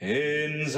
In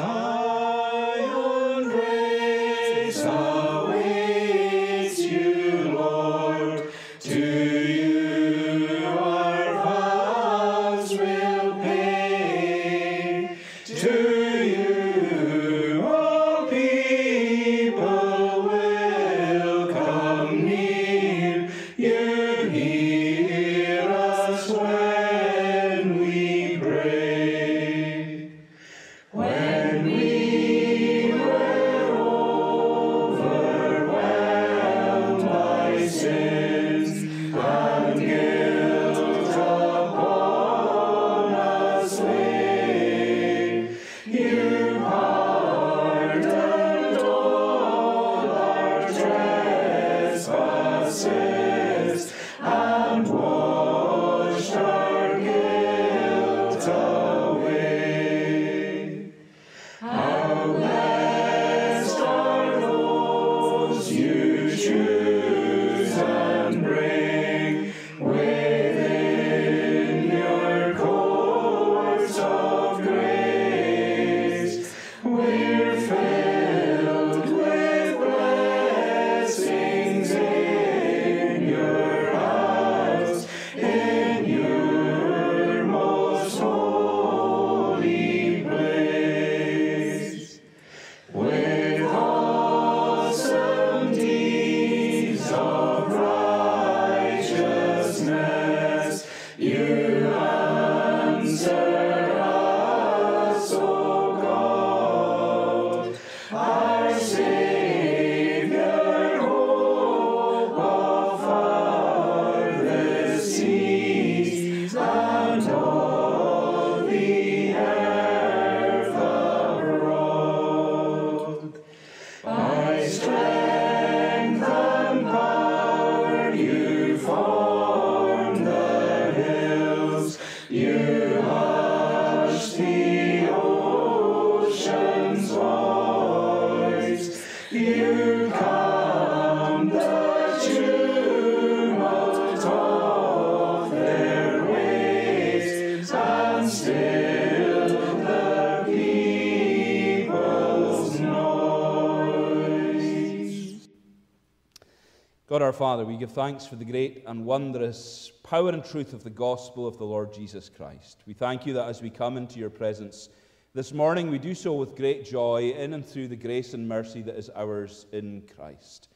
Father, we give thanks for the great and wondrous power and truth of the gospel of the Lord Jesus Christ. We thank you that as we come into your presence this morning, we do so with great joy in and through the grace and mercy that is ours in Christ.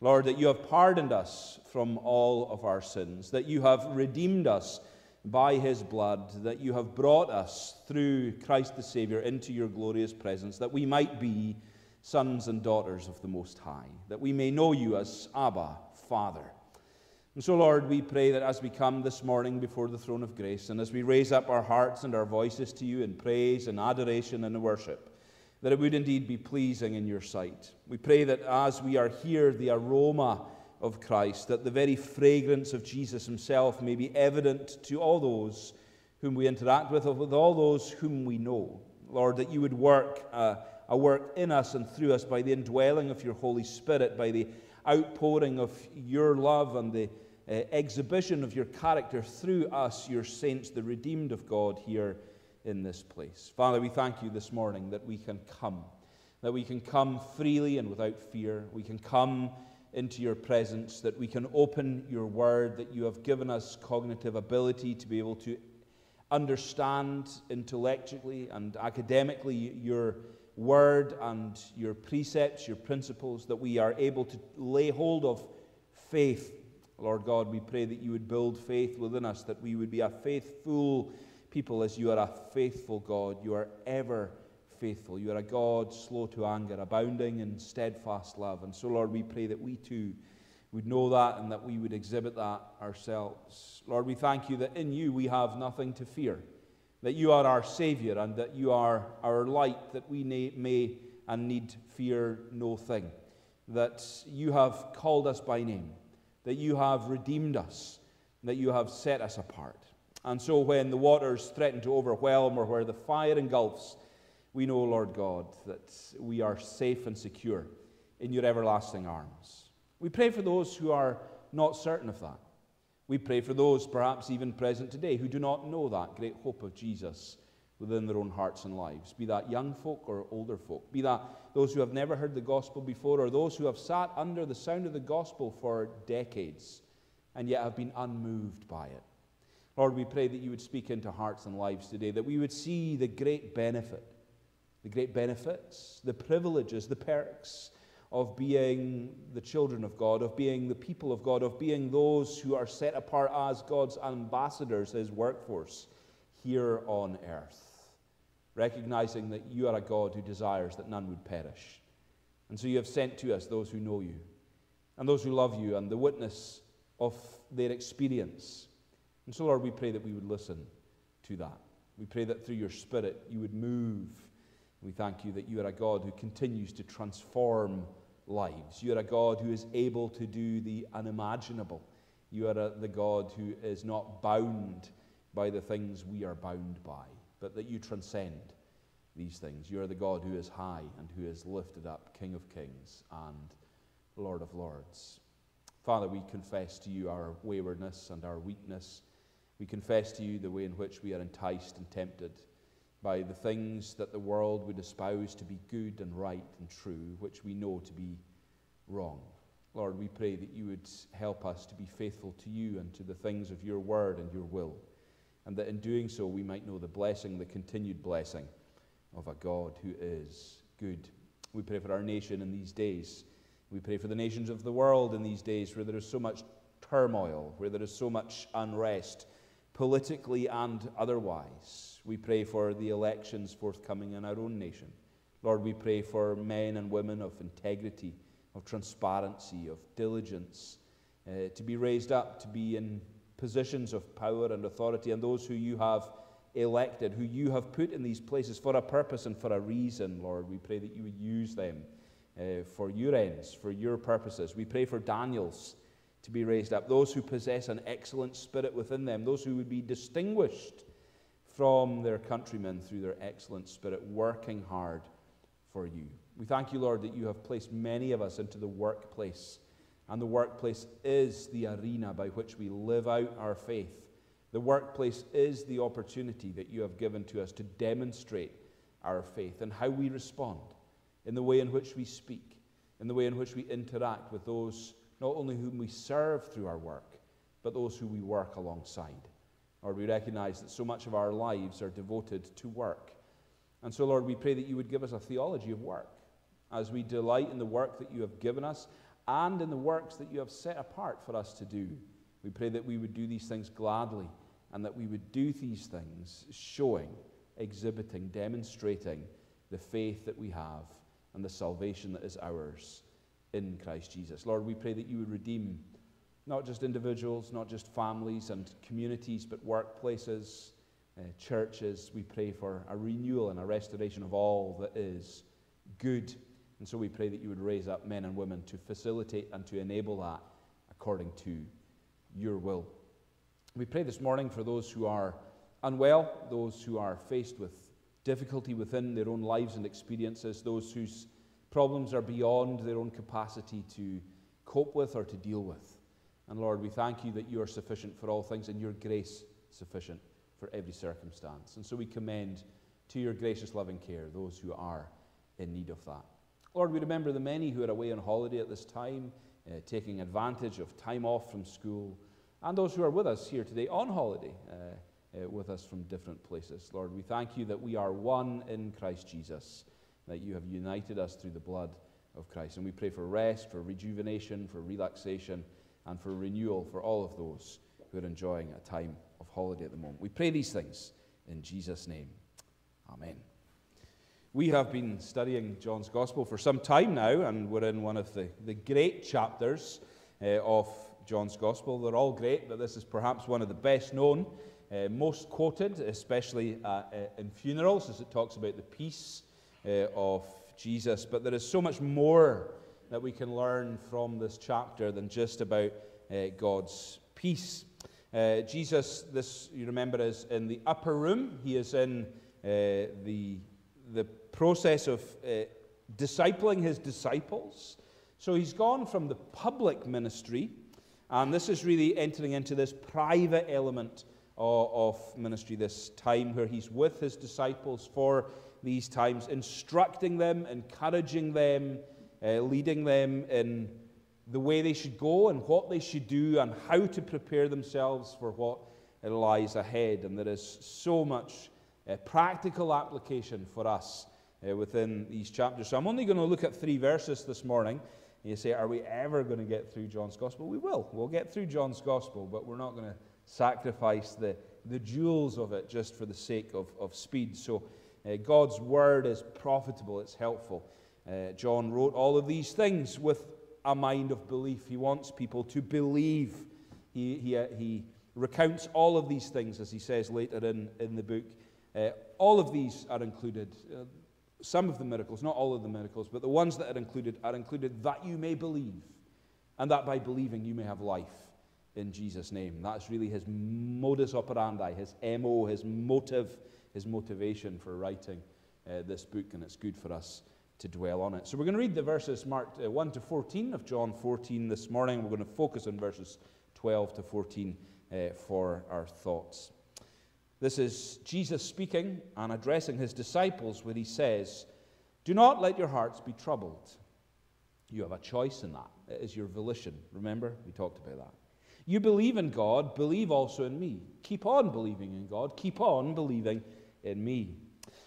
Lord, that you have pardoned us from all of our sins, that you have redeemed us by his blood, that you have brought us through Christ the Savior into your glorious presence, that we might be sons and daughters of the Most High, that we may know you as Abba, Father. And so, Lord, we pray that as we come this morning before the throne of grace and as we raise up our hearts and our voices to you in praise and adoration and worship, that it would indeed be pleasing in your sight. We pray that as we are here, the aroma of Christ, that the very fragrance of Jesus himself may be evident to all those whom we interact with, with all those whom we know. Lord, that you would work uh, a work in us and through us by the indwelling of your Holy Spirit, by the outpouring of your love and the uh, exhibition of your character through us, your saints, the redeemed of God, here in this place. Father, we thank you this morning that we can come, that we can come freely and without fear. We can come into your presence, that we can open your word, that you have given us cognitive ability to be able to understand intellectually and academically your word and your precepts, your principles, that we are able to lay hold of faith. Lord God, we pray that you would build faith within us, that we would be a faithful people as you are a faithful God. You are ever faithful. You are a God slow to anger, abounding in steadfast love. And so, Lord, we pray that we too would know that and that we would exhibit that ourselves. Lord, we thank you that in you we have nothing to fear, that you are our Savior and that you are our light, that we may and need fear no thing, that you have called us by name, that you have redeemed us, that you have set us apart. And so when the waters threaten to overwhelm or where the fire engulfs, we know, Lord God, that we are safe and secure in your everlasting arms. We pray for those who are not certain of that. We pray for those, perhaps even present today, who do not know that great hope of Jesus within their own hearts and lives, be that young folk or older folk, be that those who have never heard the gospel before or those who have sat under the sound of the gospel for decades and yet have been unmoved by it. Lord, we pray that you would speak into hearts and lives today, that we would see the great benefit, the great benefits, the privileges, the perks of being the children of God, of being the people of God, of being those who are set apart as God's ambassadors, his workforce here on earth. Recognizing that you are a God who desires that none would perish. And so you have sent to us those who know you and those who love you and the witness of their experience and so, Lord, we pray that we would listen to that. We pray that through your Spirit you would move. We thank you that you are a God who continues to transform lives. You are a God who is able to do the unimaginable. You are a, the God who is not bound by the things we are bound by, but that you transcend these things. You are the God who is high and who is lifted up, King of kings and Lord of lords. Father, we confess to you our waywardness and our weakness. We confess to you the way in which we are enticed and tempted by the things that the world would espouse to be good and right and true, which we know to be wrong. Lord, we pray that you would help us to be faithful to you and to the things of your word and your will, and that in doing so we might know the blessing, the continued blessing of a God who is good. We pray for our nation in these days. We pray for the nations of the world in these days where there is so much turmoil, where there is so much unrest, politically and otherwise. We pray for the elections forthcoming in our own nation. Lord, we pray for men and women of integrity, of transparency, of diligence, uh, to be raised up, to be in positions of power and authority, and those who you have elected, who you have put in these places for a purpose and for a reason, Lord. We pray that you would use them uh, for your ends, for your purposes. We pray for Daniel's to be raised up, those who possess an excellent spirit within them, those who would be distinguished from their countrymen through their excellent spirit, working hard for you. We thank you, Lord, that you have placed many of us into the workplace, and the workplace is the arena by which we live out our faith. The workplace is the opportunity that you have given to us to demonstrate our faith and how we respond in the way in which we speak, in the way in which we interact with those not only whom we serve through our work, but those who we work alongside. Lord, we recognize that so much of our lives are devoted to work. And so, Lord, we pray that you would give us a theology of work as we delight in the work that you have given us and in the works that you have set apart for us to do. We pray that we would do these things gladly and that we would do these things showing, exhibiting, demonstrating the faith that we have and the salvation that is ours in Christ Jesus. Lord, we pray that you would redeem not just individuals, not just families and communities, but workplaces, uh, churches. We pray for a renewal and a restoration of all that is good. And so we pray that you would raise up men and women to facilitate and to enable that according to your will. We pray this morning for those who are unwell, those who are faced with difficulty within their own lives and experiences, those whose Problems are beyond their own capacity to cope with or to deal with. And Lord, we thank you that you are sufficient for all things and your grace sufficient for every circumstance. And so we commend to your gracious loving care those who are in need of that. Lord, we remember the many who are away on holiday at this time, uh, taking advantage of time off from school, and those who are with us here today on holiday, uh, uh, with us from different places. Lord, we thank you that we are one in Christ Jesus that you have united us through the blood of Christ. And we pray for rest, for rejuvenation, for relaxation, and for renewal for all of those who are enjoying a time of holiday at the moment. We pray these things in Jesus' name. Amen. We have been studying John's Gospel for some time now, and we're in one of the, the great chapters uh, of John's Gospel. They're all great, but this is perhaps one of the best known, uh, most quoted, especially uh, uh in funerals, as it talks about the peace uh, of Jesus. But there is so much more that we can learn from this chapter than just about uh, God's peace. Uh, Jesus, this you remember, is in the upper room. He is in uh, the, the process of uh, discipling his disciples. So he's gone from the public ministry, and this is really entering into this private element of, of ministry, this time where he's with his disciples for these times, instructing them, encouraging them, uh, leading them in the way they should go and what they should do and how to prepare themselves for what lies ahead. And there is so much uh, practical application for us uh, within these chapters. So I'm only going to look at three verses this morning. You say, Are we ever going to get through John's Gospel? We will. We'll get through John's Gospel, but we're not going to sacrifice the, the jewels of it just for the sake of, of speed. So uh, God's Word is profitable, it's helpful. Uh, John wrote all of these things with a mind of belief. He wants people to believe. He, he, uh, he recounts all of these things, as he says later in, in the book. Uh, all of these are included. Uh, some of the miracles, not all of the miracles, but the ones that are included are included that you may believe, and that by believing you may have life in Jesus' name. That's really his modus operandi, his MO, his motive, his motivation for writing uh, this book, and it's good for us to dwell on it. So we're going to read the verses marked uh, 1 to 14 of John 14 this morning. We're going to focus on verses 12 to 14 uh, for our thoughts. This is Jesus speaking and addressing his disciples where he says, Do not let your hearts be troubled. You have a choice in that. It is your volition. Remember? We talked about that. You believe in God, believe also in me. Keep on believing in God, keep on believing in me.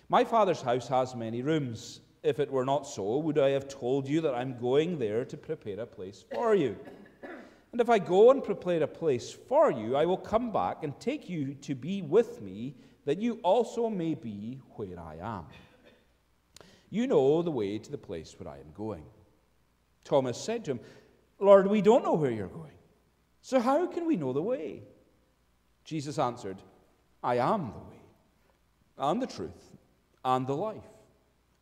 My Father's house has many rooms. If it were not so, would I have told you that I'm going there to prepare a place for you? And if I go and prepare a place for you, I will come back and take you to be with me, that you also may be where I am. You know the way to the place where I am going. Thomas said to him, Lord, we don't know where you're going. So how can we know the way? Jesus answered, I am the way, and the truth, and the life.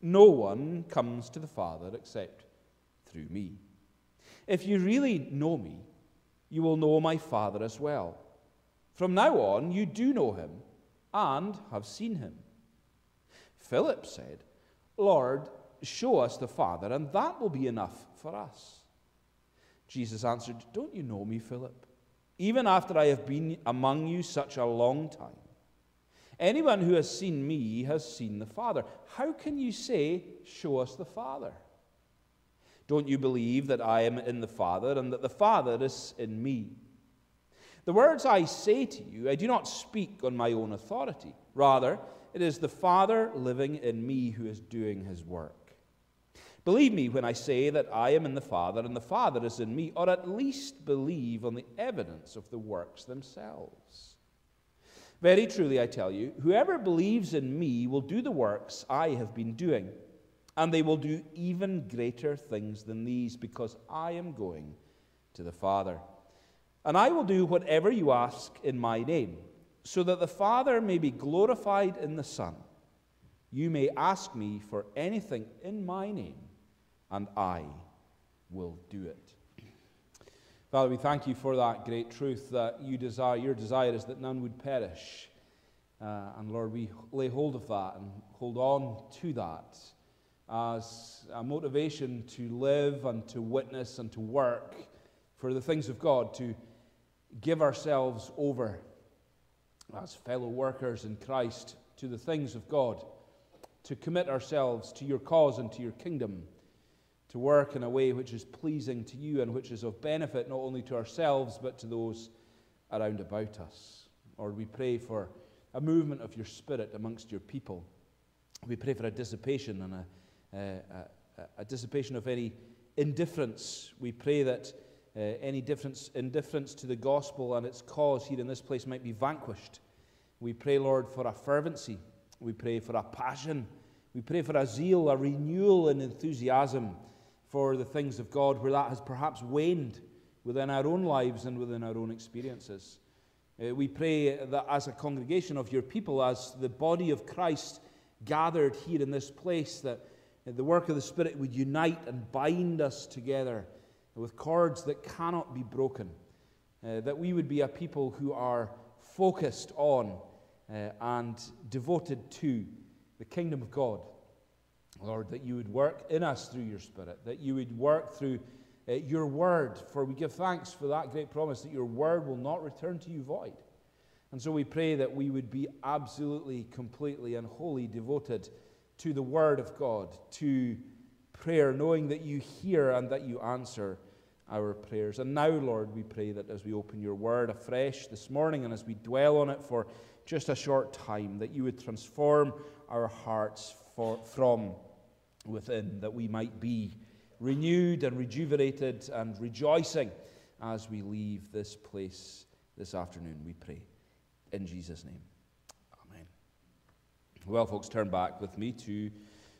No one comes to the Father except through me. If you really know me, you will know my Father as well. From now on, you do know him and have seen him. Philip said, Lord, show us the Father, and that will be enough for us. Jesus answered, Don't you know me, Philip? Even after I have been among you such a long time. Anyone who has seen me has seen the Father. How can you say, Show us the Father? Don't you believe that I am in the Father and that the Father is in me? The words I say to you, I do not speak on my own authority. Rather, it is the Father living in me who is doing his work. Believe me when I say that I am in the Father and the Father is in me, or at least believe on the evidence of the works themselves. Very truly, I tell you, whoever believes in me will do the works I have been doing, and they will do even greater things than these, because I am going to the Father. And I will do whatever you ask in my name, so that the Father may be glorified in the Son. You may ask me for anything in my name, and I will do it. Father, we thank you for that great truth that you desire, your desire is that none would perish. Uh, and Lord, we lay hold of that and hold on to that as a motivation to live and to witness and to work for the things of God, to give ourselves over as fellow workers in Christ to the things of God, to commit ourselves to your cause and to your kingdom to work in a way which is pleasing to you and which is of benefit not only to ourselves but to those around about us. Lord, we pray for a movement of your spirit amongst your people. We pray for a dissipation and a, a, a, a dissipation of any indifference. We pray that uh, any difference, indifference to the gospel and its cause here in this place might be vanquished. We pray, Lord, for a fervency. We pray for a passion. We pray for a zeal, a renewal and enthusiasm for the things of God where that has perhaps waned within our own lives and within our own experiences. Uh, we pray that as a congregation of your people, as the body of Christ gathered here in this place, that the work of the Spirit would unite and bind us together with cords that cannot be broken. uh, that we would be a people who are focused on uh, and devoted to the kingdom of God. Lord, that you would work in us through your Spirit, that you would work through uh, your word, for we give thanks for that great promise that your word will not return to you void. And so we pray that we would be absolutely, completely, and wholly devoted to the word of God, to prayer, knowing that you hear and that you answer our prayers. And now, Lord, we pray that as we open your word afresh this morning and as we dwell on it for just a short time, that you would transform our hearts for, from within, that we might be renewed and rejuvenated and rejoicing as we leave this place this afternoon, we pray. In Jesus' name. Amen. Well, folks, turn back with me to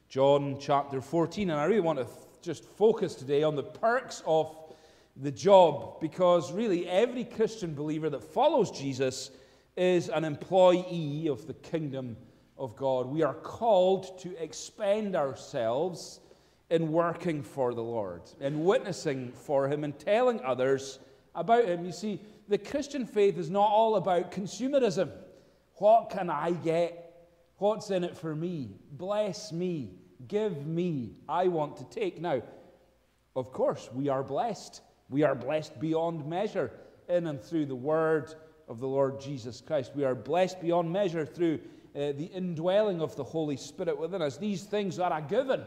John chapter 14. And I really want to just focus today on the perks of the job because really every Christian believer that follows Jesus is an employee of the kingdom of God. We are called to expend ourselves in working for the Lord, in witnessing for Him, and telling others about Him. You see, the Christian faith is not all about consumerism. What can I get? What's in it for me? Bless me. Give me. I want to take. Now, of course, we are blessed. We are blessed beyond measure in and through the word of the Lord Jesus Christ. We are blessed beyond measure through uh, the indwelling of the Holy Spirit within us. These things are a given.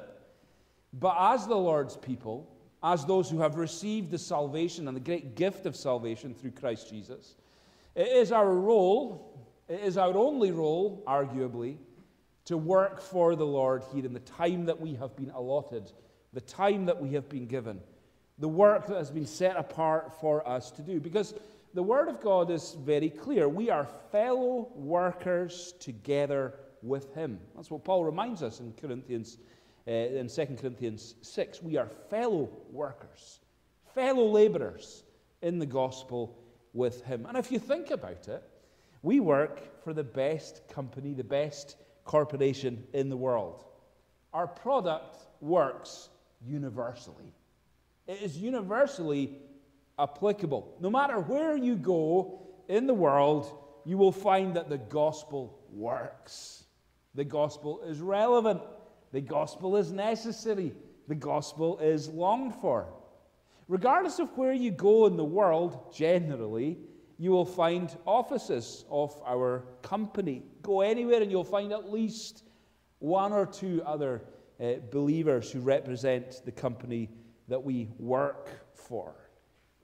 But as the Lord's people, as those who have received the salvation and the great gift of salvation through Christ Jesus, it is our role, it is our only role, arguably, to work for the Lord here in the time that we have been allotted, the time that we have been given, the work that has been set apart for us to do. Because the Word of God is very clear. We are fellow workers together with Him. That's what Paul reminds us in Corinthians uh, in 2 Corinthians 6. We are fellow workers, fellow laborers in the gospel with Him. And if you think about it, we work for the best company, the best corporation in the world. Our product works universally. It is universally applicable. No matter where you go in the world, you will find that the gospel works. The gospel is relevant. The gospel is necessary. The gospel is longed for. Regardless of where you go in the world, generally, you will find offices of our company. Go anywhere and you'll find at least one or two other uh, believers who represent the company that we work for.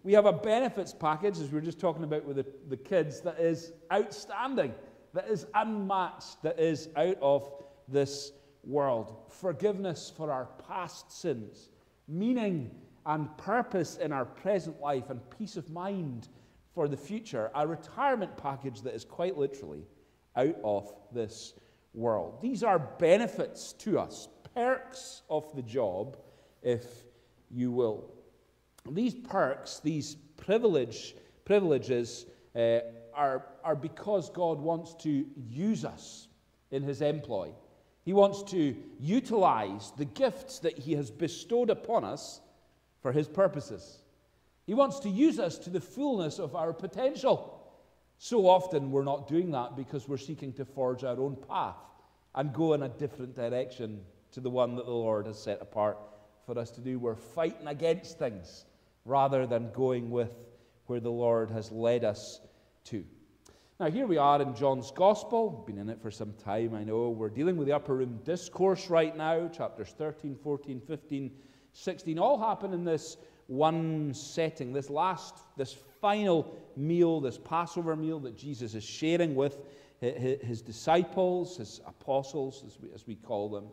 We have a benefits package, as we were just talking about with the, the kids, that is outstanding, that is unmatched, that is out of this world. Forgiveness for our past sins, meaning and purpose in our present life, and peace of mind for the future. A retirement package that is quite literally out of this world. These are benefits to us, perks of the job, if you will. These perks, these privilege, privileges, uh, are, are because God wants to use us in his employ. He wants to utilize the gifts that he has bestowed upon us for his purposes. He wants to use us to the fullness of our potential. So often we're not doing that because we're seeking to forge our own path and go in a different direction to the one that the Lord has set apart for us to do. We're fighting against things rather than going with where the Lord has led us to. Now, here we are in John's Gospel. Been in it for some time, I know. We're dealing with the upper room discourse right now, chapters 13, 14, 15, 16. All happen in this one setting, this last, this final meal, this Passover meal that Jesus is sharing with his disciples, his apostles, as we, as we call them.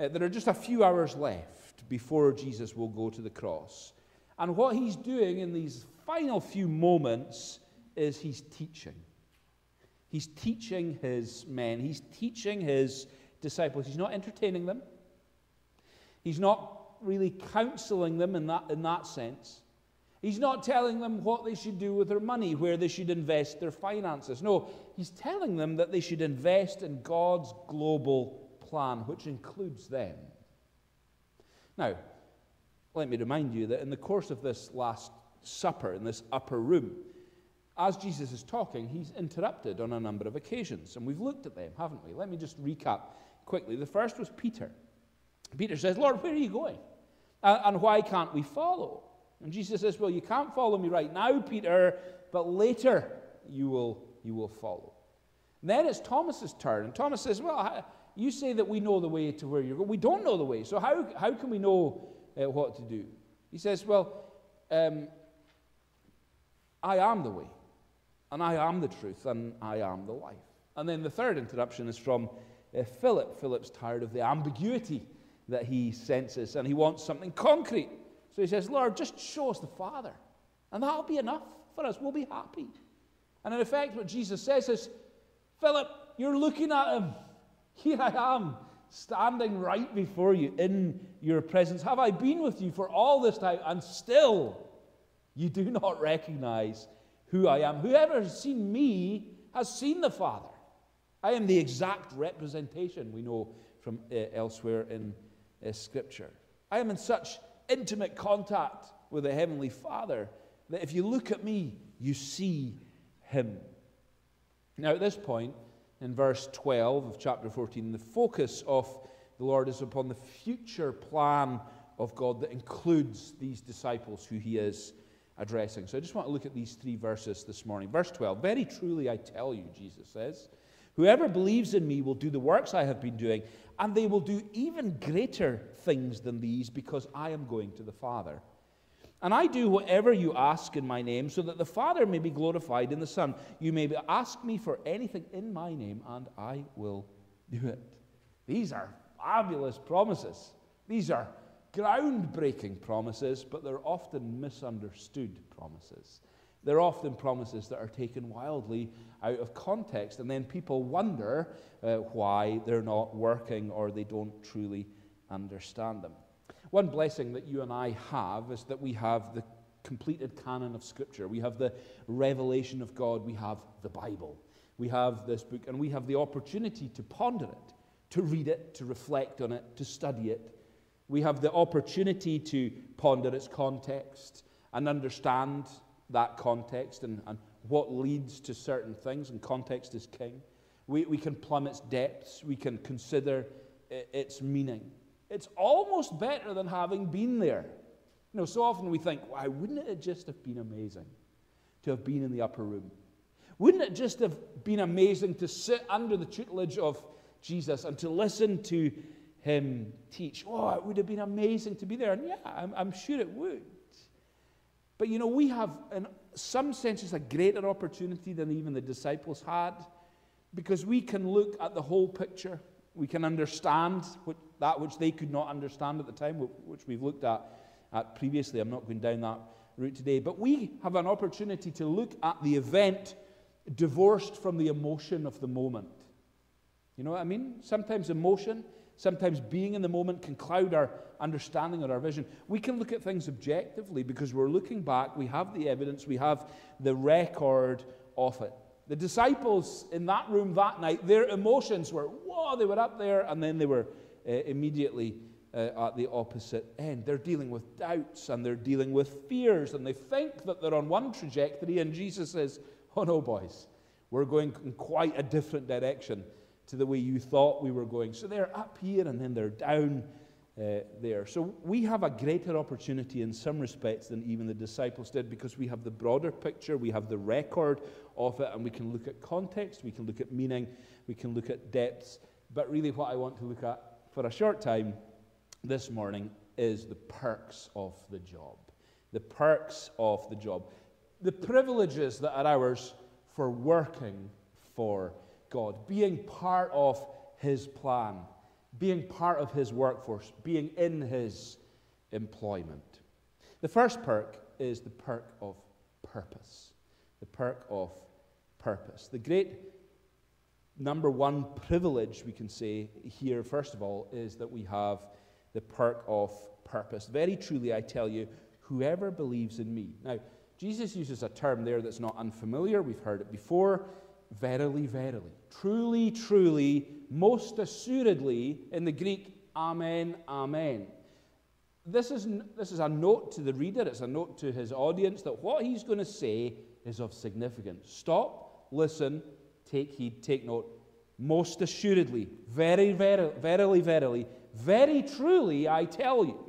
Uh, there are just a few hours left before Jesus will go to the cross. And what he's doing in these final few moments is he's teaching. He's teaching his men, he's teaching his disciples. He's not entertaining them, he's not really counseling them in that, in that sense. He's not telling them what they should do with their money, where they should invest their finances. No, he's telling them that they should invest in God's global plan, which includes them. Now, let me remind you that in the course of this Last Supper, in this upper room, as Jesus is talking, he's interrupted on a number of occasions, and we've looked at them, haven't we? Let me just recap quickly. The first was Peter. Peter says, Lord, where are you going? And why can't we follow? And Jesus says, Well, you can't follow me right now, Peter, but later you will, you will follow. And then it's Thomas's turn, and Thomas says, Well, you say that we know the way to where you're going. We don't know the way, so how, how can we know uh, what to do? He says, Well, um, I am the way, and I am the truth, and I am the life. And then the third interruption is from uh, Philip. Philip's tired of the ambiguity that he senses, and he wants something concrete. So he says, Lord, just show us the Father, and that'll be enough for us. We'll be happy. And in effect, what Jesus says is, Philip, you're looking at him. Here I am, standing right before you in your presence. Have I been with you for all this time, and still you do not recognize who I am? Whoever has seen me has seen the Father. I am the exact representation we know from uh, elsewhere in uh, Scripture. I am in such intimate contact with the Heavenly Father that if you look at me, you see Him. Now, at this point, in verse 12 of chapter 14, the focus of the Lord is upon the future plan of God that includes these disciples who He is addressing. So I just want to look at these three verses this morning. Verse 12 Very truly I tell you, Jesus says, whoever believes in me will do the works I have been doing, and they will do even greater things than these because I am going to the Father. And I do whatever you ask in my name, so that the Father may be glorified in the Son. You may ask me for anything in my name, and I will do it. These are fabulous promises. These are groundbreaking promises, but they're often misunderstood promises. They're often promises that are taken wildly out of context, and then people wonder uh, why they're not working or they don't truly understand them. One blessing that you and I have is that we have the completed canon of Scripture. We have the revelation of God. We have the Bible. We have this book, and we have the opportunity to ponder it, to read it, to reflect on it, to study it. We have the opportunity to ponder its context and understand that context and, and what leads to certain things, and context is king. We, we can plumb its depths, we can consider its meaning. It's almost better than having been there. You know, so often we think, why wouldn't it just have been amazing to have been in the upper room? Wouldn't it just have been amazing to sit under the tutelage of Jesus and to listen to him teach? Oh, it would have been amazing to be there. And yeah, I'm, I'm sure it would. But you know, we have, in some senses, a greater opportunity than even the disciples had because we can look at the whole picture. We can understand what, that which they could not understand at the time, which we've looked at, at previously. I'm not going down that route today. But we have an opportunity to look at the event divorced from the emotion of the moment. You know what I mean? Sometimes emotion, sometimes being in the moment can cloud our understanding or our vision. We can look at things objectively because we're looking back, we have the evidence, we have the record of it. The disciples in that room that night, their emotions were, whoa, they were up there, and then they were uh, immediately uh, at the opposite end. They're dealing with doubts and they're dealing with fears, and they think that they're on one trajectory, and Jesus says, Oh no, boys, we're going in quite a different direction to the way you thought we were going. So they're up here and then they're down uh, there. So we have a greater opportunity in some respects than even the disciples did because we have the broader picture, we have the record of it, and we can look at context, we can look at meaning, we can look at depths. But really, what I want to look at for a short time this morning is the perks of the job. The perks of the job. The privileges that are ours for working for God, being part of His plan being part of his workforce, being in his employment. The first perk is the perk of purpose. The perk of purpose. The great number one privilege we can say here, first of all, is that we have the perk of purpose. Very truly, I tell you, whoever believes in me. Now, Jesus uses a term there that's not unfamiliar. We've heard it before. Verily, verily. Truly, truly, most assuredly in the Greek, Amen, Amen. This is, this is a note to the reader, it's a note to his audience that what he's going to say is of significance. Stop, listen, take heed, take note. Most assuredly, very, very, verily, verily, very truly, I tell you.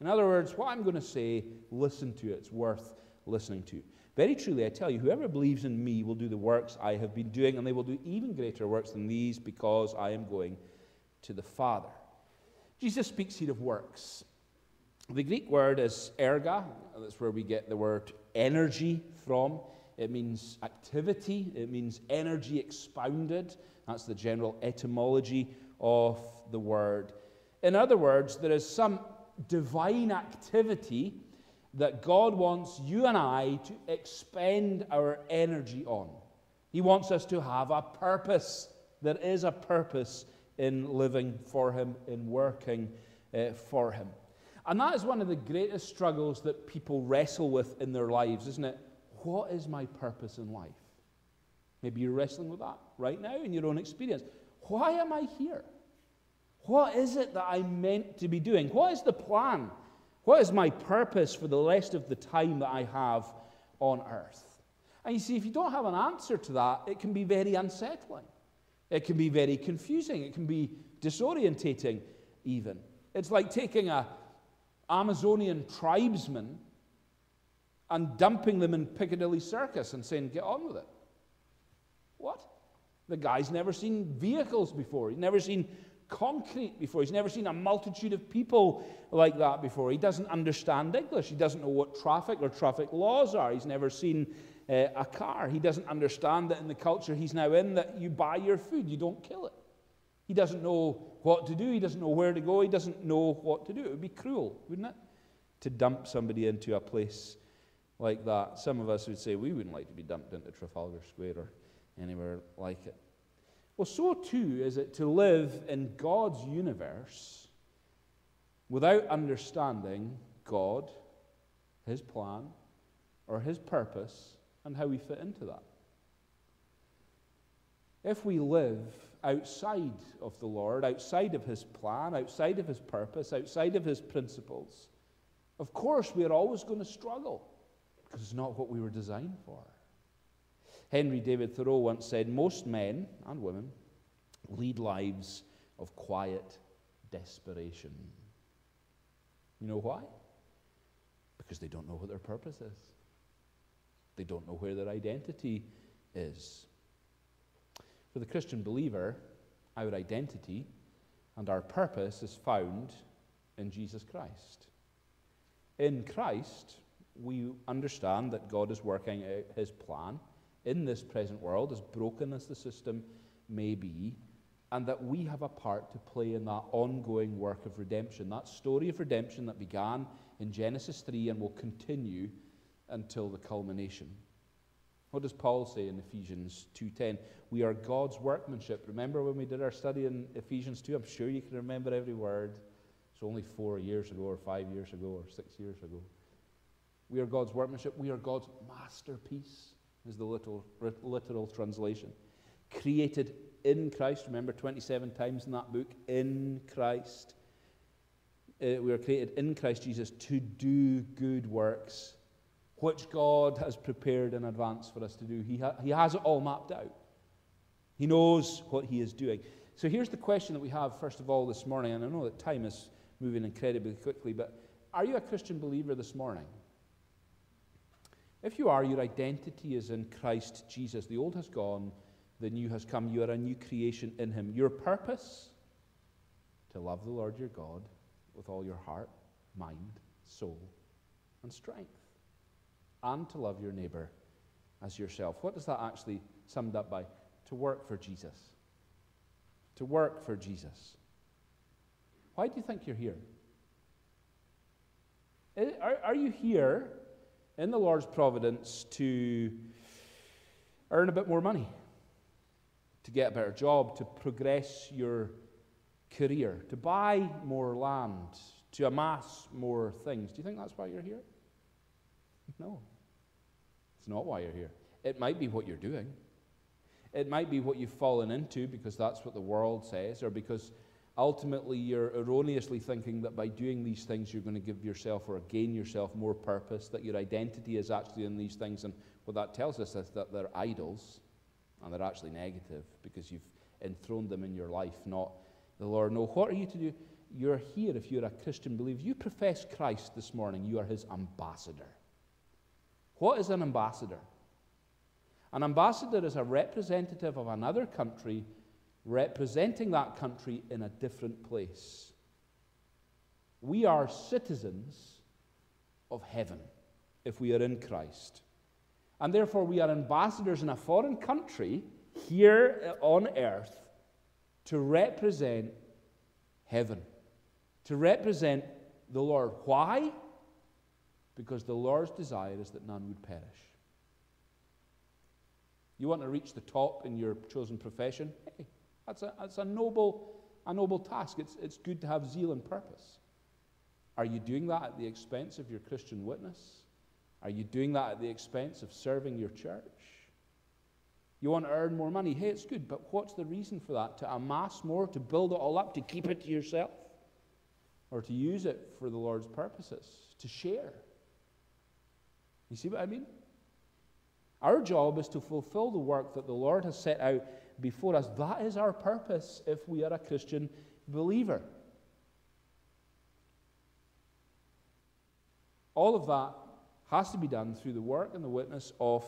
In other words, what I'm going to say, listen to it. It's worth listening to. Very truly, I tell you, whoever believes in me will do the works I have been doing, and they will do even greater works than these because I am going to the Father. Jesus speaks here of works. The Greek word is erga, that's where we get the word energy from. It means activity, it means energy expounded. That's the general etymology of the word. In other words, there is some divine activity that God wants you and I to expend our energy on. He wants us to have a purpose. There is a purpose in living for Him, in working uh, for Him. And that is one of the greatest struggles that people wrestle with in their lives, isn't it? What is my purpose in life? Maybe you're wrestling with that right now in your own experience. Why am I here? What is it that I'm meant to be doing? What is the plan? What is my purpose for the rest of the time that I have on earth? And you see, if you don't have an answer to that, it can be very unsettling. It can be very confusing. It can be disorientating, even. It's like taking a Amazonian tribesman and dumping them in Piccadilly Circus and saying, get on with it. What? The guy's never seen vehicles before. He's never seen concrete before. He's never seen a multitude of people like that before. He doesn't understand English. He doesn't know what traffic or traffic laws are. He's never seen uh, a car. He doesn't understand that in the culture he's now in that you buy your food, you don't kill it. He doesn't know what to do. He doesn't know where to go. He doesn't know what to do. It would be cruel, wouldn't it? To dump somebody into a place like that. Some of us would say we wouldn't like to be dumped into Trafalgar Square or anywhere like it. Well, so too is it to live in God's universe without understanding God, His plan, or His purpose, and how we fit into that. If we live outside of the Lord, outside of His plan, outside of His purpose, outside of His principles, of course we are always going to struggle because it's not what we were designed for. Henry David Thoreau once said most men and women lead lives of quiet desperation. You know why? Because they don't know what their purpose is, they don't know where their identity is. For the Christian believer, our identity and our purpose is found in Jesus Christ. In Christ, we understand that God is working out his plan in this present world, as broken as the system may be, and that we have a part to play in that ongoing work of redemption, that story of redemption that began in Genesis 3 and will continue until the culmination. What does Paul say in Ephesians 2:10? We are God's workmanship. Remember when we did our study in Ephesians 2? I'm sure you can remember every word. It's only 4 years ago or 5 years ago or 6 years ago. We are God's workmanship. We are God's masterpiece is the literal, literal translation. Created in Christ. Remember 27 times in that book, in Christ. Uh, we are created in Christ Jesus to do good works which God has prepared in advance for us to do. He, ha- he has it all mapped out, He knows what He is doing. So here's the question that we have, first of all, this morning, and I know that time is moving incredibly quickly, but are you a Christian believer this morning? If you are, your identity is in Christ Jesus. The old has gone, the new has come. You are a new creation in Him. Your purpose? To love the Lord your God with all your heart, mind, soul, and strength and to love your neighbor as yourself. What does that actually summed up by? To work for Jesus. To work for Jesus. Why do you think you're here? Are, are you here in the Lord's providence to earn a bit more money, to get a better job, to progress your career, to buy more land, to amass more things? Do you think that's why you're here? No. It's not why you're here. It might be what you're doing. It might be what you've fallen into because that's what the world says, or because ultimately you're erroneously thinking that by doing these things you're going to give yourself or gain yourself more purpose, that your identity is actually in these things. And what that tells us is that they're idols and they're actually negative because you've enthroned them in your life, not the Lord. No, what are you to do? You're here if you're a Christian believer. You profess Christ this morning, you are his ambassador. What is an ambassador? An ambassador is a representative of another country representing that country in a different place. We are citizens of heaven if we are in Christ. And therefore, we are ambassadors in a foreign country here on earth to represent heaven, to represent the Lord. Why? Because the Lord's desire is that none would perish. You want to reach the top in your chosen profession? Hey, that's a, that's a, noble, a noble task. It's, it's good to have zeal and purpose. Are you doing that at the expense of your Christian witness? Are you doing that at the expense of serving your church? You want to earn more money? Hey, it's good, but what's the reason for that? To amass more, to build it all up, to keep it to yourself? Or to use it for the Lord's purposes, to share? You see what I mean? Our job is to fulfill the work that the Lord has set out before us. That is our purpose if we are a Christian believer. All of that has to be done through the work and the witness of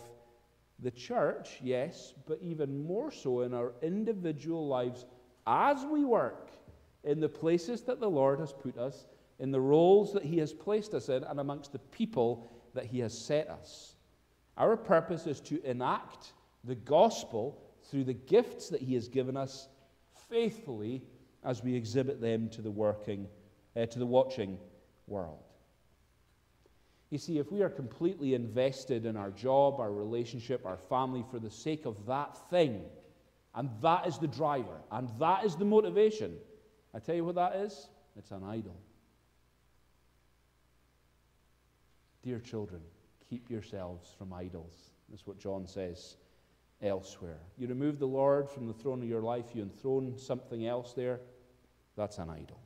the church, yes, but even more so in our individual lives as we work in the places that the Lord has put us, in the roles that He has placed us in, and amongst the people that He has set us. Our purpose is to enact the gospel through the gifts that He has given us faithfully as we exhibit them to the working, uh, to the watching world. You see, if we are completely invested in our job, our relationship, our family for the sake of that thing, and that is the driver, and that is the motivation, I tell you what that is it's an idol. Dear children, keep yourselves from idols. That's what John says elsewhere. You remove the Lord from the throne of your life, you enthrone something else there, that's an idol.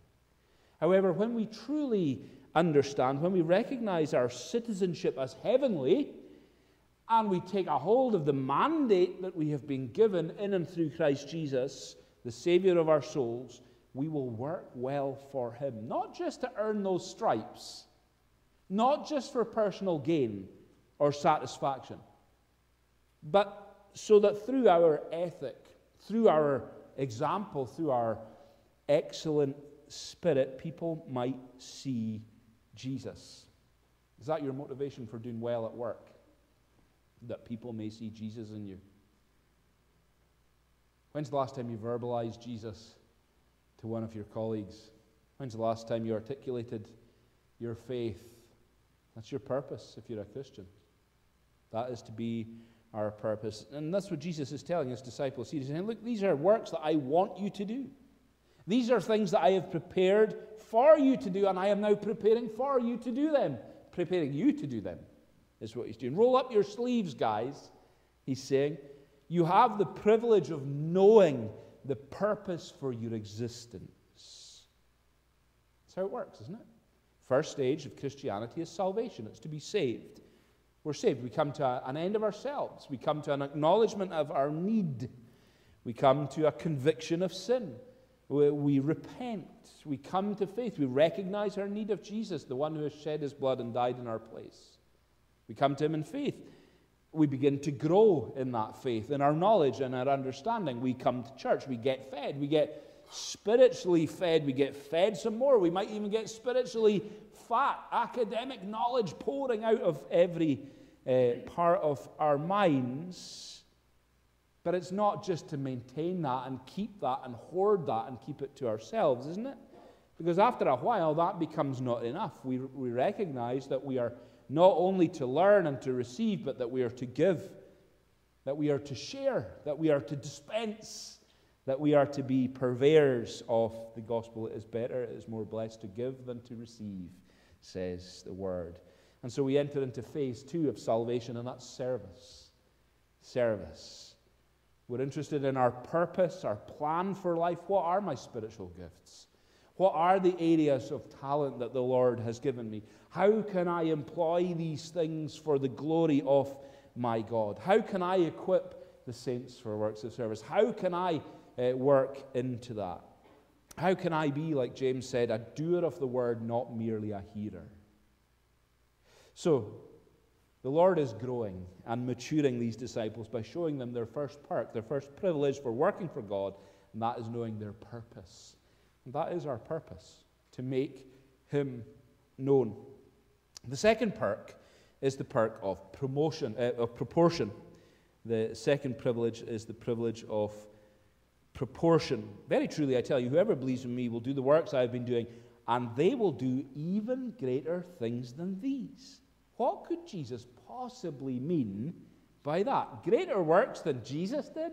However, when we truly understand, when we recognize our citizenship as heavenly, and we take a hold of the mandate that we have been given in and through Christ Jesus, the Savior of our souls, we will work well for Him. Not just to earn those stripes, not just for personal gain or satisfaction, but so that through our ethic, through our example, through our excellent spirit, people might see Jesus. Is that your motivation for doing well at work? That people may see Jesus in you? When's the last time you verbalized Jesus to one of your colleagues? When's the last time you articulated your faith? That's your purpose if you're a Christian. That is to be our purpose. And that's what Jesus is telling his disciples. He's saying, Look, these are works that I want you to do. These are things that I have prepared for you to do, and I am now preparing for you to do them. Preparing you to do them is what he's doing. Roll up your sleeves, guys, he's saying. You have the privilege of knowing the purpose for your existence. That's how it works, isn't it? First stage of Christianity is salvation, it's to be saved. We're saved. We come to an end of ourselves. We come to an acknowledgement of our need. We come to a conviction of sin. We, we, repent. We come to faith. We recognize our need of Jesus, the one who has shed his blood and died in our place. We come to him in faith. We begin to grow in that faith, in our knowledge and our understanding. We come to church. We get fed. We get spiritually fed. We get fed some more. We might even get spiritually fat, academic knowledge pouring out of every uh, part of our minds. But it's not just to maintain that and keep that and hoard that and keep it to ourselves, isn't it? Because after a while, that becomes not enough. We, we recognize that we are not only to learn and to receive, but that we are to give, that we are to share, that we are to dispense, that we are to be purveyors of the gospel. It is better, it is more blessed to give than to receive says the word. And so we enter into phase two of salvation, and that's service. Service. We're interested in our purpose, our plan for life. What are my spiritual gifts? What are the areas of talent that the Lord has given me? How can I employ these things for the glory of my God? How can I equip the saints for works of service? How can I uh, work into that? How can I be, like James said, a doer of the word, not merely a hearer? So, the Lord is growing and maturing these disciples by showing them their first perk, their first privilege for working for God, and that is knowing their purpose. And that is our purpose, to make Him known. The second perk is the perk of promotion, uh, of proportion. The second privilege is the privilege of proportion. Very truly, I tell you, whoever believes in me will do the works I have been doing, and they will do even greater things than these. What could Jesus possibly mean by that? Greater works than Jesus did?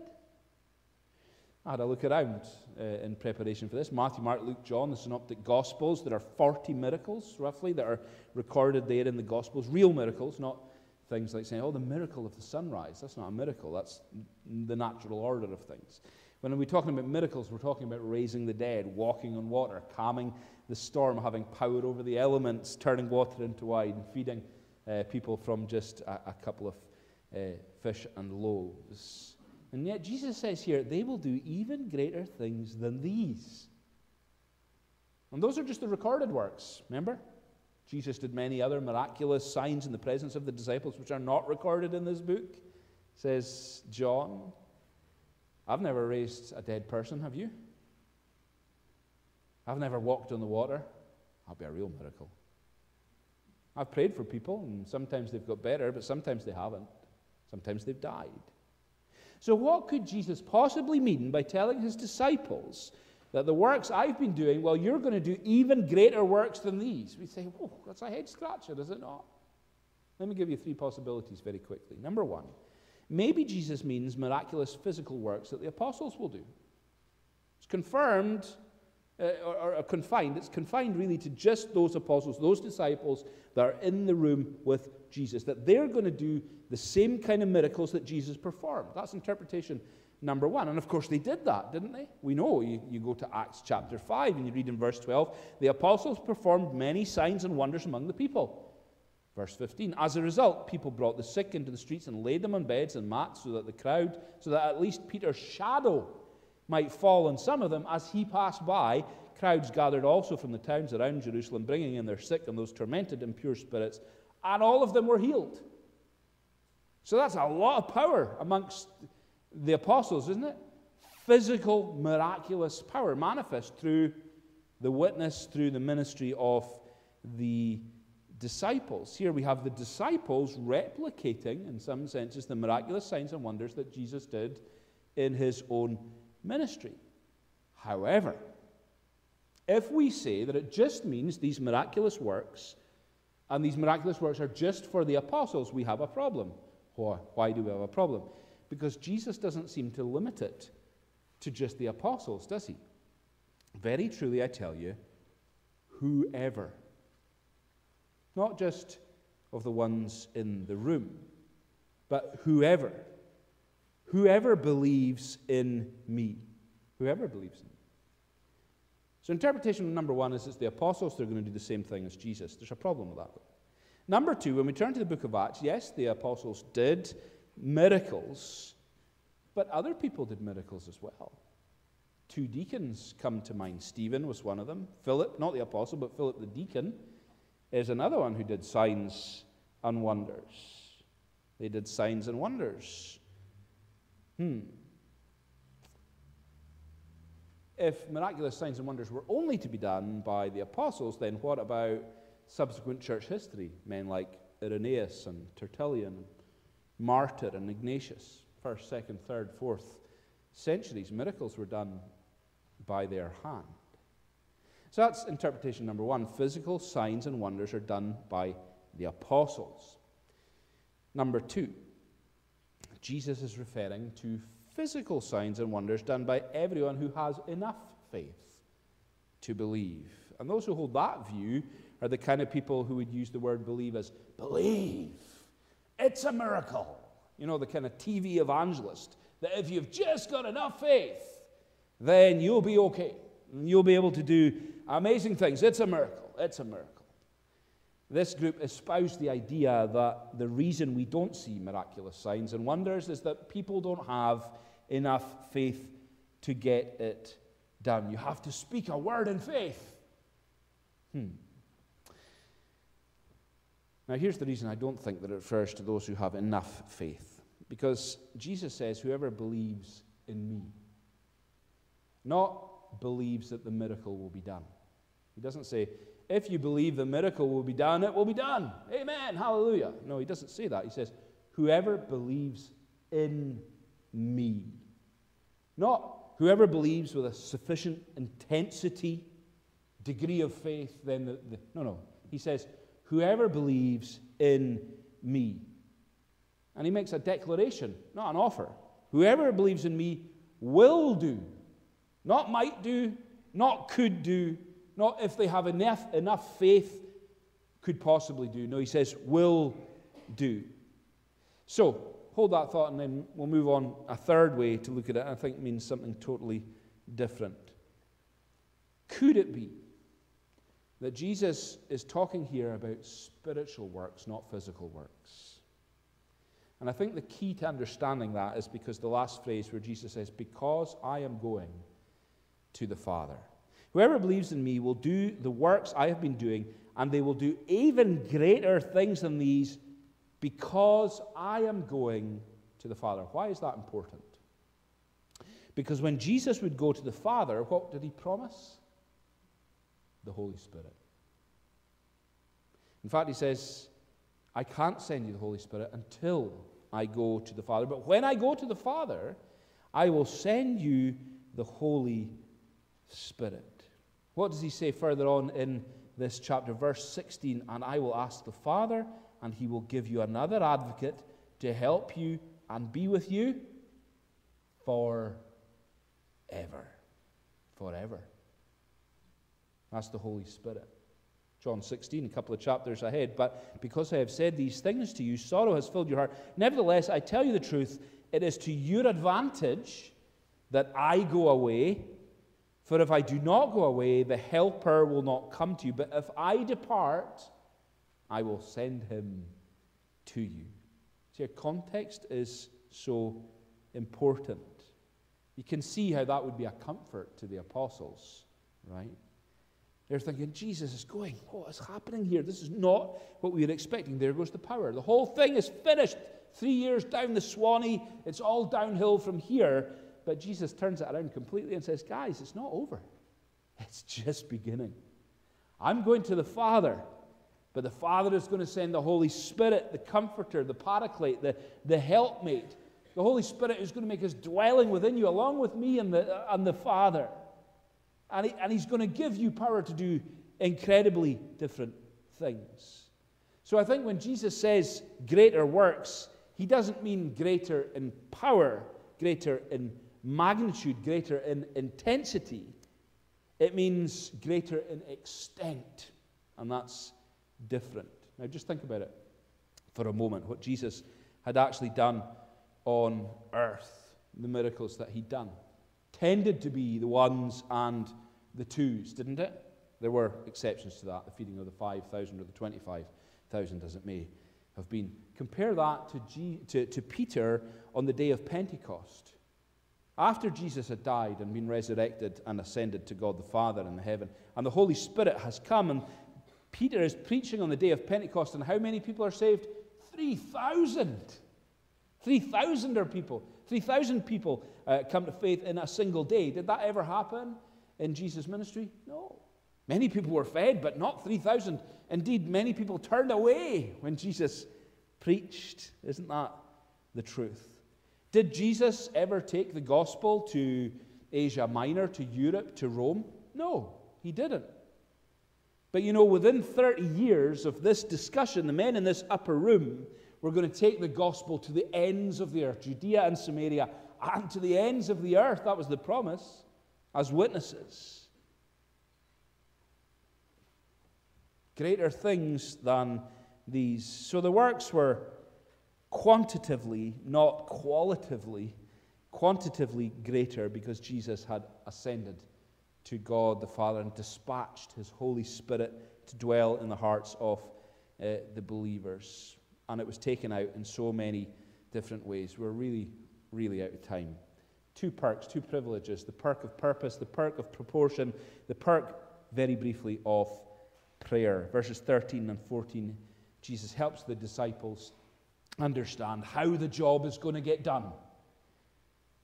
I had a look around uh, in preparation for this. Matthew, Mark, Luke, John, the Synoptic Gospels. There are 40 miracles, roughly, that are recorded there in the Gospels. Real miracles, not things like saying, oh, the miracle of the sunrise. That's not a miracle, that's the natural order of things. When we're talking about miracles, we're talking about raising the dead, walking on water, calming the storm, having power over the elements, turning water into wine, feeding uh, people from just a, a couple of uh, fish and loaves. And yet Jesus says here, they will do even greater things than these. And those are just the recorded works, remember? Jesus did many other miraculous signs in the presence of the disciples, which are not recorded in this book, says John. I've never raised a dead person, have you? I've never walked on the water. That'll be a real miracle. I've prayed for people, and sometimes they've got better, but sometimes they haven't. Sometimes they've died. So, what could Jesus possibly mean by telling his disciples that the works I've been doing, well, you're going to do even greater works than these? We say, whoa, that's a head scratcher, is it not? Let me give you three possibilities very quickly. Number one, maybe Jesus means miraculous physical works that the apostles will do. It's confirmed uh, or, or, confined. It's confined really to just those apostles, those disciples that are in the room with Jesus, that they're going to do the same kind of miracles that Jesus performed. That's interpretation number one. And of course, they did that, didn't they? We know. You, you go to Acts chapter 5 and you read in verse 12 the apostles performed many signs and wonders among the people. Verse 15. As a result, people brought the sick into the streets and laid them on beds and mats so that the crowd, so that at least Peter's shadow might fall on some of them as he passed by. Crowds gathered also from the towns around Jerusalem, bringing in their sick and those tormented in pure spirits, and all of them were healed. So that's a lot of power amongst the apostles, isn't it? Physical, miraculous power manifest through the witness, through the ministry of the disciples. Here we have the disciples replicating, in some senses, the miraculous signs and wonders that Jesus did in his own ministry. However, if we say that it just means these miraculous works, and these miraculous works are just for the apostles, we have a problem. Why, why do we have a problem? Because Jesus doesn't seem to limit it to just the apostles, does he? Very truly, I tell you, whoever, not just of the ones in the room, but whoever Whoever believes in me. Whoever believes in me. So, interpretation number one is it's the apostles that are going to do the same thing as Jesus. There's a problem with that. Number two, when we turn to the book of Acts, yes, the apostles did miracles, but other people did miracles as well. Two deacons come to mind. Stephen was one of them. Philip, not the apostle, but Philip the deacon, is another one who did signs and wonders. They did signs and wonders. Hmm. If miraculous signs and wonders were only to be done by the apostles, then what about subsequent church history? Men like Irenaeus and Tertullian, Martyr and Ignatius, first, second, third, fourth centuries. Miracles were done by their hand. So that's interpretation number one. Physical signs and wonders are done by the apostles. Number two, Jesus is referring to physical signs and wonders done by everyone who has enough faith to believe. And those who hold that view are the kind of people who would use the word believe as believe. It's a miracle. You know, the kind of TV evangelist that if you've just got enough faith, then you'll be okay. You'll be able to do amazing things. It's a miracle. It's a miracle. This group espoused the idea that the reason we don't see miraculous signs and wonders is that people don't have enough faith to get it done. You have to speak a word in faith. Hmm. Now, here's the reason I don't think that it refers to those who have enough faith. Because Jesus says, Whoever believes in me, not believes that the miracle will be done. He doesn't say, if you believe the miracle will be done, it will be done. Amen. Hallelujah. No, he doesn't say that. He says, whoever believes in me. Not whoever believes with a sufficient intensity, degree of faith, then the, the no, no. He says, whoever believes in me. And he makes a declaration, not an offer. Whoever believes in me will do. Not might do, not could do, not if they have enough, enough faith could possibly do. No, he says, will do. So, hold that thought and then we'll move on. A third way to look at it, I think, means something totally different. Could it be that Jesus is talking here about spiritual works, not physical works? And I think the key to understanding that is because the last phrase where Jesus says, Because I am going to the Father. Whoever believes in me will do the works I have been doing, and they will do even greater things than these because I am going to the Father. Why is that important? Because when Jesus would go to the Father, what did he promise? The Holy Spirit. In fact, he says, I can't send you the Holy Spirit until I go to the Father. But when I go to the Father, I will send you the Holy Spirit. What does he say further on in this chapter? Verse 16 And I will ask the Father, and he will give you another advocate to help you and be with you forever. Forever. That's the Holy Spirit. John 16, a couple of chapters ahead. But because I have said these things to you, sorrow has filled your heart. Nevertheless, I tell you the truth, it is to your advantage that I go away. For if I do not go away, the Helper will not come to you. But if I depart, I will send him to you. See, your context is so important. You can see how that would be a comfort to the apostles, right? They're thinking, Jesus is going. What is happening here? This is not what we were expecting. There goes the power. The whole thing is finished. Three years down the Swanee, it's all downhill from here. But Jesus turns it around completely and says, Guys, it's not over. It's just beginning. I'm going to the Father, but the Father is going to send the Holy Spirit, the Comforter, the Paraclete, the, the Helpmate. The Holy Spirit is going to make his dwelling within you, along with me and the, and the Father. And, he, and he's going to give you power to do incredibly different things. So I think when Jesus says greater works, he doesn't mean greater in power, greater in magnitude, greater in intensity. It means greater in extent. And that's different. Now, just think about it for a moment what Jesus had actually done on earth, the miracles that he'd done. Tended to be the ones and the twos, didn't it? There were exceptions to that, the feeding of the 5,000 or the 25,000, as it may have been. Compare that to, G, to, to Peter on the day of Pentecost. After Jesus had died and been resurrected and ascended to God the Father in heaven, and the Holy Spirit has come, and Peter is preaching on the day of Pentecost, and how many people are saved? 3,000. 3,000 are people. 3,000 people uh, come to faith in a single day. Did that ever happen in Jesus' ministry? No. Many people were fed, but not 3,000. Indeed, many people turned away when Jesus preached. Isn't that the truth? Did Jesus ever take the gospel to Asia Minor, to Europe, to Rome? No, he didn't. But you know, within 30 years of this discussion, the men in this upper room were going to take the gospel to the ends of the earth, Judea and Samaria, and to the ends of the earth. That was the promise, as witnesses. Greater things than these. So the works were quantitatively, not qualitatively, quantitatively greater because Jesus had ascended to God the Father and dispatched his Holy Spirit to dwell in the hearts of uh, the believers. And it was taken out in so many different ways. We're really, really out of time. Two perks, two privileges the perk of purpose, the perk of proportion, the perk, very briefly, of prayer. Verses 13 and 14, Jesus helps the disciples understand how the job is going to get done.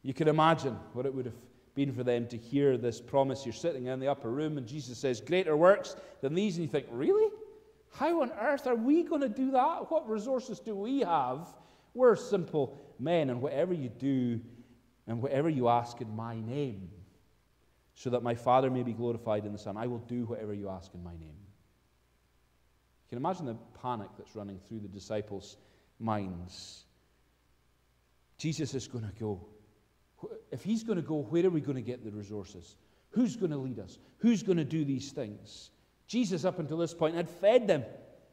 You can imagine what it would have been for them to hear this promise. You're sitting in the upper room, and Jesus says, Greater works than these. And you think, Really? How on earth are we going to do that? What resources do we have? We're simple men, and whatever you do and whatever you ask in my name, so that my Father may be glorified in the Son, I will do whatever you ask in my name. You can imagine the panic that's running through the disciples' minds. Jesus is going to go. If he's going to go, where are we going to get the resources? Who's going to lead us? Who's going to do these things? Jesus, up until this point, had fed them.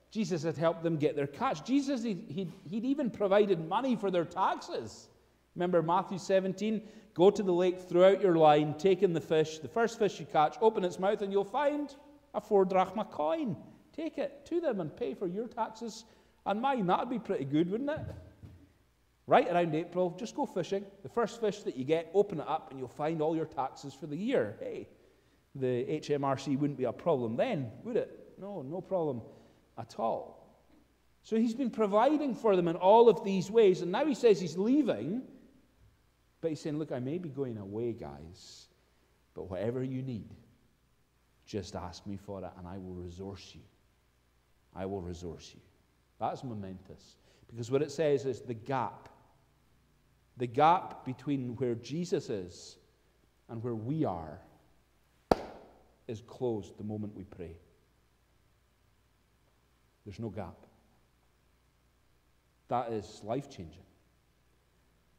Jesus had helped them get their catch. Jesus, he'd, he'd, he'd even provided money for their taxes. Remember Matthew 17? Go to the lake, throw out your line, take in the fish. The first fish you catch, open its mouth, and you'll find a four drachma coin. Take it to them and pay for your taxes and mine. That'd be pretty good, wouldn't it? Right around April, just go fishing. The first fish that you get, open it up, and you'll find all your taxes for the year. Hey, the HMRC wouldn't be a problem then, would it? No, no problem at all. So he's been providing for them in all of these ways, and now he says he's leaving, but he's saying, Look, I may be going away, guys, but whatever you need, just ask me for it, and I will resource you. I will resource you. That's momentous. Because what it says is the gap. The gap between where Jesus is and where we are is closed the moment we pray. There's no gap. That is life changing.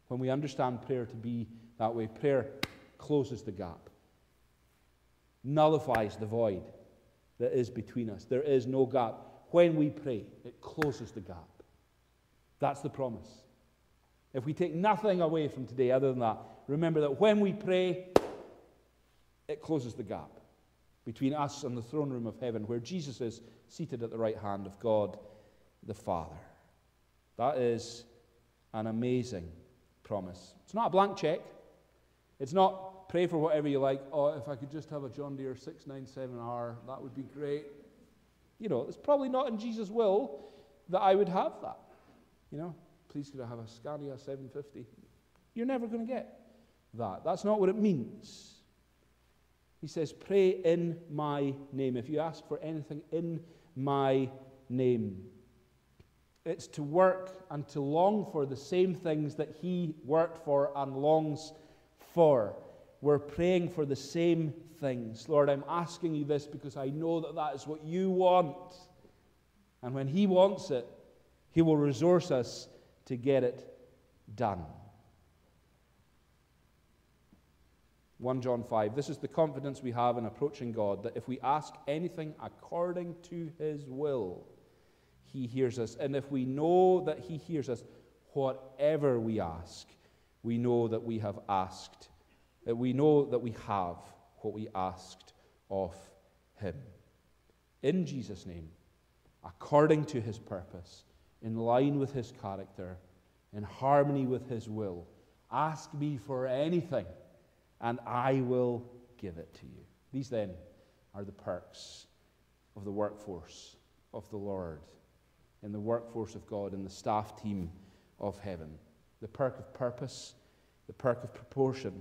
When we understand prayer to be that way, prayer closes the gap, nullifies the void that is between us. There is no gap. When we pray, it closes the gap. That's the promise. If we take nothing away from today other than that, remember that when we pray, it closes the gap between us and the throne room of heaven, where Jesus is seated at the right hand of God the Father. That is an amazing promise. It's not a blank check. It's not pray for whatever you like. Oh, if I could just have a John Deere 697R, that would be great. You know, it's probably not in Jesus' will that I would have that. You know, please could I have a Scania 750? You're never going to get that. That's not what it means. He says, Pray in my name. If you ask for anything in my name, it's to work and to long for the same things that he worked for and longs for. We're praying for the same things. Lord, I'm asking you this because I know that that is what you want. And when he wants it, he will resource us to get it done. 1 John 5. This is the confidence we have in approaching God that if we ask anything according to his will, he hears us. And if we know that he hears us, whatever we ask, we know that we have asked, that we know that we have what we asked of him. In Jesus' name, according to his purpose, in line with his character, in harmony with his will. Ask me for anything and I will give it to you. These then are the perks of the workforce of the Lord, in the workforce of God, in the staff team of heaven. The perk of purpose, the perk of proportion,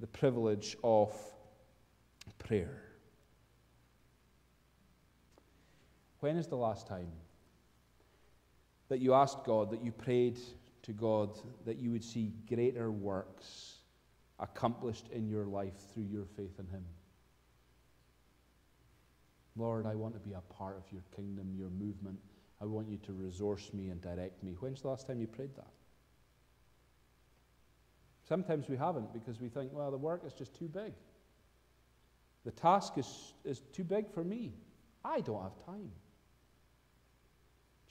the privilege of prayer. When is the last time that you asked God, that you prayed to God, that you would see greater works? accomplished in your life through your faith in Him. Lord, I want to be a part of your kingdom, your movement. I want you to resource me and direct me. When's the last time you prayed that? Sometimes we haven't because we think, well, the work is just too big. The task is, is too big for me. I don't have time.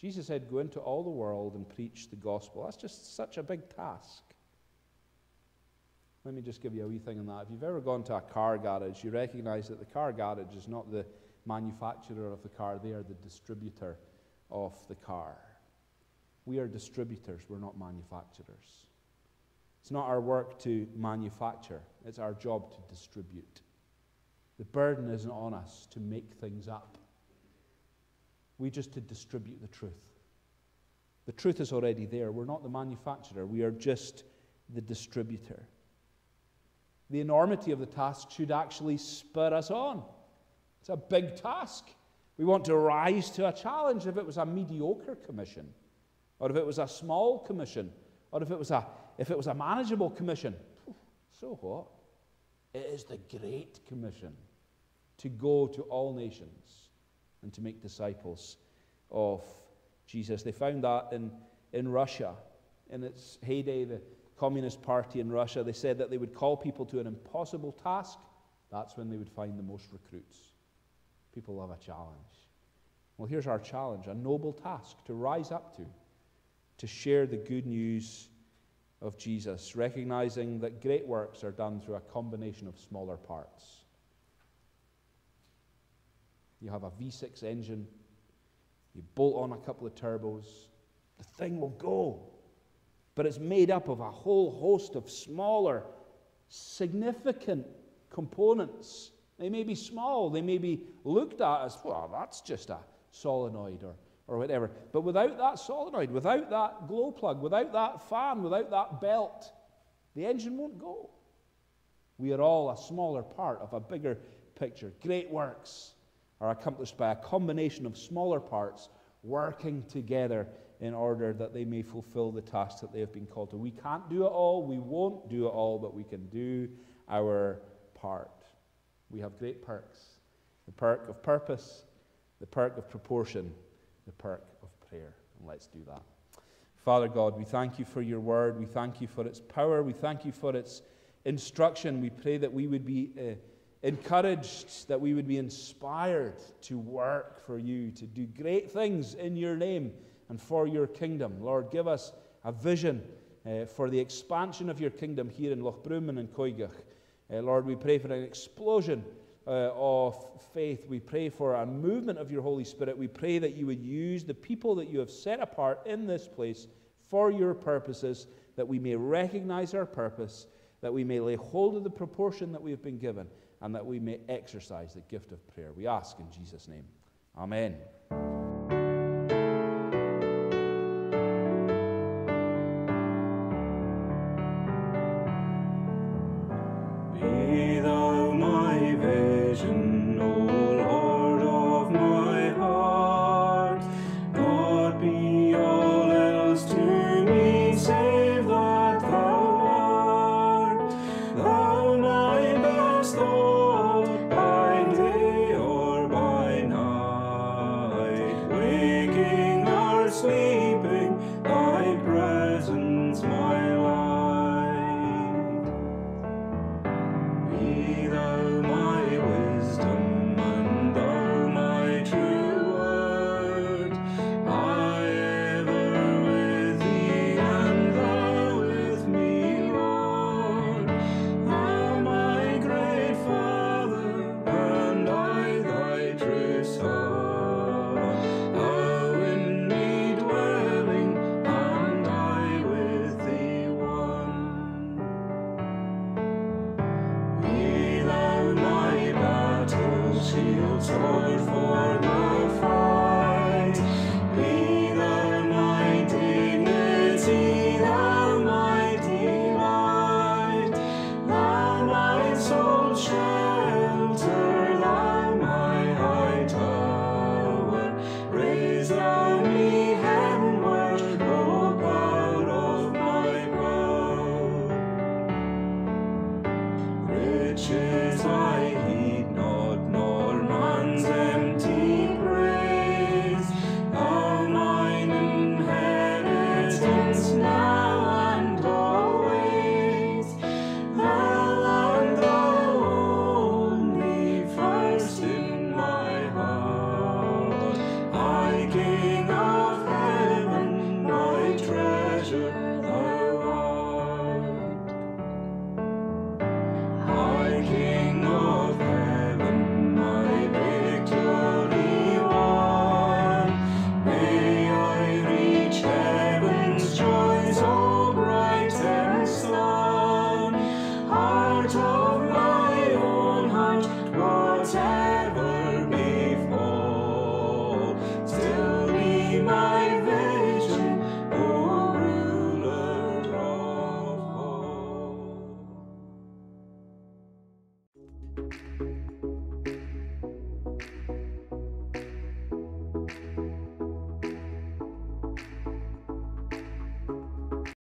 Jesus said, Go into all the world and preach the gospel. That's just such a big task. Let me just give you a wee thing on that. If you've ever gone to a car garage, you recognize that the car garage is not the manufacturer of the car, they are the distributor of the car. We are distributors, we're not manufacturers. It's not our work to manufacture, it's our job to distribute. The burden isn't on us to make things up. We just to distribute the truth. The truth is already there. We're not the manufacturer, we are just the distributor. The enormity of the task should actually spur us on. It's a big task. We want to rise to a challenge. If it was a mediocre commission, or if it was a small commission, or if it was a, if it was a manageable commission, so what? It is the Great Commission to go to all nations and to make disciples of Jesus. They found that in, in Russia. In its heyday, the Communist Party in Russia, they said that they would call people to an impossible task. That's when they would find the most recruits. People love a challenge. Well, here's our challenge a noble task to rise up to, to share the good news of Jesus, recognizing that great works are done through a combination of smaller parts. You have a V6 engine, you bolt on a couple of turbos, the thing will go. But it's made up of a whole host of smaller, significant components. They may be small, they may be looked at as, well, that's just a solenoid or, or whatever. But without that solenoid, without that glow plug, without that fan, without that belt, the engine won't go. We are all a smaller part of a bigger picture. Great works are accomplished by a combination of smaller parts working together in order that they may fulfill the task that they have been called to. We can't do it all, we won't do it all, but we can do our part. We have great perks the perk of purpose, the perk of proportion, the perk of prayer. And let's do that. Father God, we thank you for your word. We thank you for its power. We thank you for its instruction. We pray that we would be. Uh, encouraged, that we would be inspired to work for you, to do great things in your name and for your kingdom. Lord, give us a vision uh, for the expansion of your kingdom here in Lochbroom and in Coigach. Uh, Lord, we pray for an explosion uh, of faith. We pray for a movement of your Holy Spirit. We pray that you would use the people that you have set apart in this place for your purposes, that we may recognize our purpose, that we may lay hold of the proportion that we have been given and that we may exercise the gift of prayer. We ask in Jesus' name. Amen. Church.